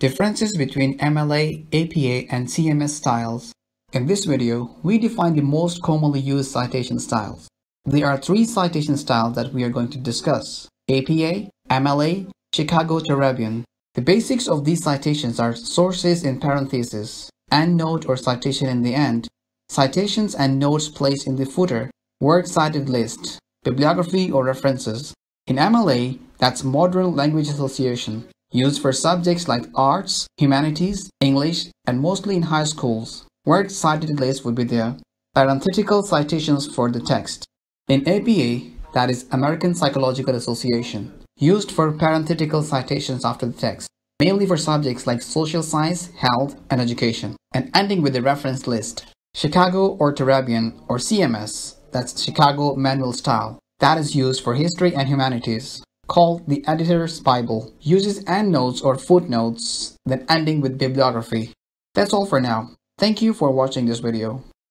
Differences between MLA, APA, and CMS styles. In this video, we define the most commonly used citation styles. There are three citation styles that we are going to discuss. APA, MLA, Chicago Turabian. The basics of these citations are sources in parentheses, endnote or citation in the end, citations and notes placed in the footer, works cited list, bibliography or references. In MLA, that's Modern Language Association, used for subjects like arts, humanities, English, and mostly in high schools. Works cited list would be there. Parenthetical citations for the text. In APA, that is American Psychological Association, used for parenthetical citations after the text, mainly for subjects like social science, health, and education, and ending with the reference list. Chicago or Turabian or CMS, that's Chicago Manual Style, that is used for history and humanities called the Editor's Bible, uses endnotes or footnotes, then ending with bibliography. That's all for now. Thank you for watching this video.